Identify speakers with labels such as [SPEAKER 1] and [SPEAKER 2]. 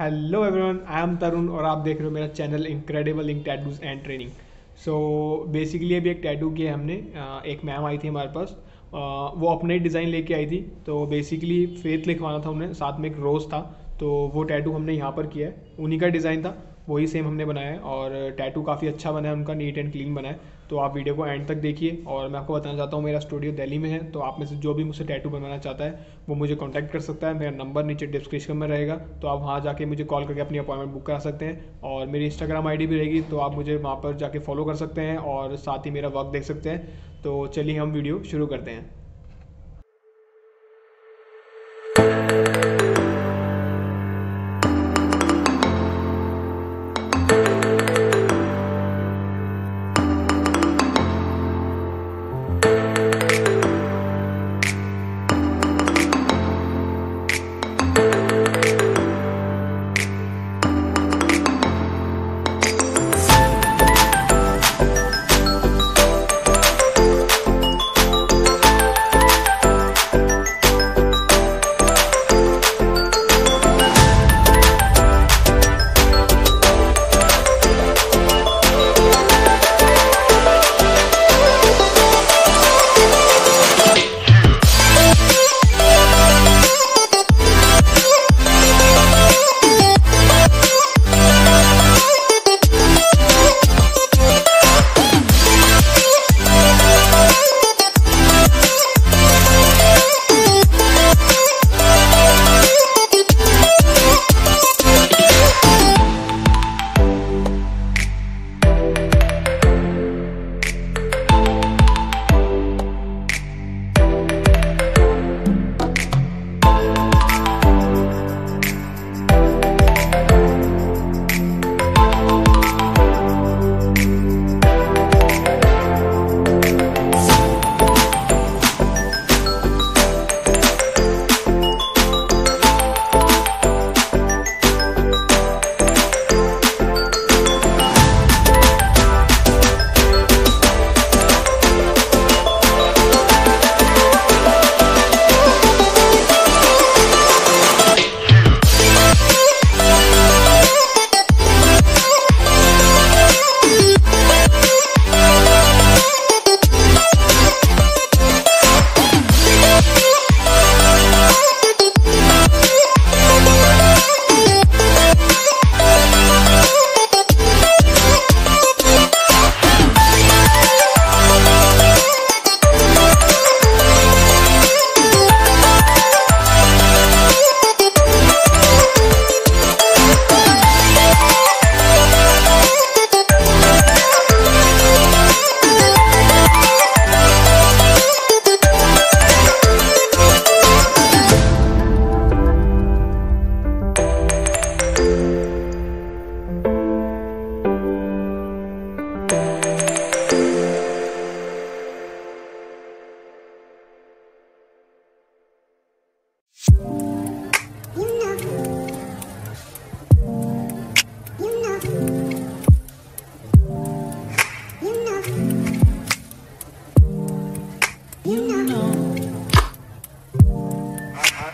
[SPEAKER 1] Hello everyone I am Tarun और आप देख रहे हो मेरा channel incredible ink tattoos and training so basically अभी एक टैडू किया हमने एक मैम आई थी हमारे पास। वो अपने ही डिज़ाइन लेके आई थी। तो बेसिकली फेथ लिखवाना था उन्हें, साथ में एक रोज़ था। तो वो टैटू हमने यहाँ पर किया है। उन्हीं का डिज़ाइन था। वही सेम हमने बनाया है और टैटू काफ़ी अच्छा बना है, उनका नीट एंड क्लीन बना है। तो आप वीडियो को एंड तक देखिए और मैं आपको बताना चाहता हूँ, मेरा स्टूडियो दिल्ली में है तो आप में से जो भी मुझसे टैटू बनवाना चाहता है, वो मुझे कॉन्टैक्ट कर सकता है। मेरा नंबर नीचे डिस्क्रिप्शन में रहेगा तो आप वहाँ जाके मुझे कॉल करके अपनी अपॉइंटमेंट बुक करा सकते हैं और मेरी इंस्टाग्राम आईडी भी रहेगी तो आप मुझे वहाँ पर जाके फॉलो कर सकते हैं और साथ ही मेरा वर्क देख सकते हैं। तो चलिए हम वीडियो शुरू करते हैं।